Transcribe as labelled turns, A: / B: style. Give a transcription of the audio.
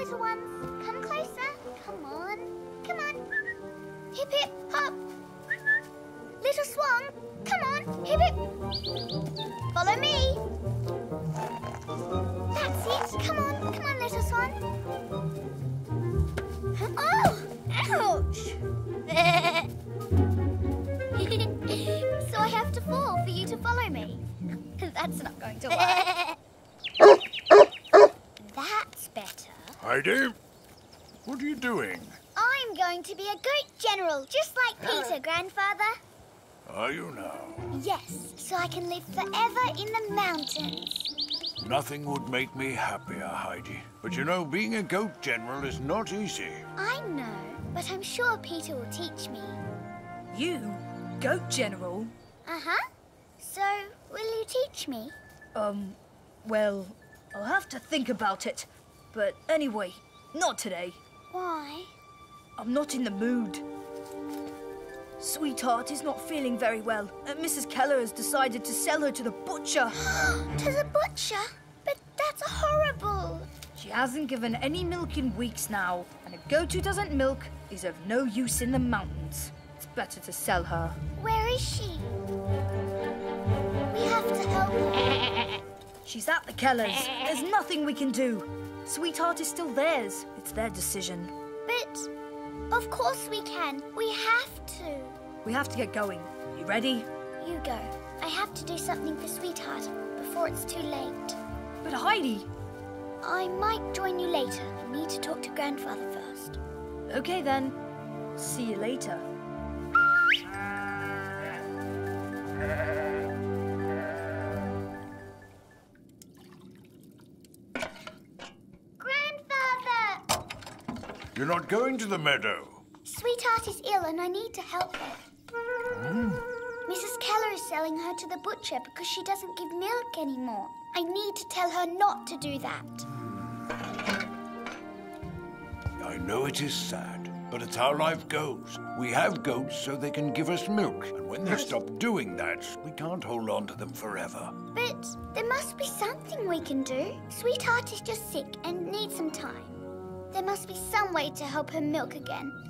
A: little ones. Come closer. Come on. Come on. Hip, hip, hop. Little swan, come on. Hip, hip. Follow me. That's it. Come on. Come on, little swan. Oh! Ouch! so I have to fall for you to follow me. That's not going to work.
B: Heidi? What are you doing?
A: I'm going to be a goat general, just like Peter, Grandfather.
B: Are you now?
A: Yes, so I can live forever in the mountains.
B: Nothing would make me happier, Heidi. But you know, being a goat general is not easy.
A: I know, but I'm sure Peter will teach me.
C: You? Goat General?
A: Uh-huh. So, will you teach me?
C: Um,
D: well, I'll have to think about it.
C: But
D: anyway, not today.
A: Why?
C: I'm
D: not in the mood. Sweetheart is not feeling very well, and Mrs. Keller has decided to sell her to the butcher.
A: to the butcher? But that's horrible.
D: She hasn't given any milk in weeks now,
C: and a
D: goat who doesn't milk is of no use in the mountains.
C: It's better to
D: sell
C: her.
A: Where is she? We have to help her.
D: She's at the
C: Kellers. There's nothing we can do. Sweetheart
D: is
C: still theirs. It's their decision.
A: But of course we can. We have to.
C: We have to get going. You ready?
A: You go. I have to do something for Sweetheart before it's too late.
C: But Heidi...
A: I might join you later. I need to talk to Grandfather first.
C: Okay then. See you later.
B: You're not going to the meadow.
A: Sweetheart is ill and I need to help her. Hmm. Mrs. Keller is selling her to the butcher because she doesn't give milk anymore. I need to tell her not to do that. Hmm.
B: I know it is sad, but it's how life goes. We have goats so they can give us milk, and when they stop doing that, we can't hold on to them forever.
A: But there must be something we can do. Sweetheart is just sick and needs some time. There must be some way to help her milk again.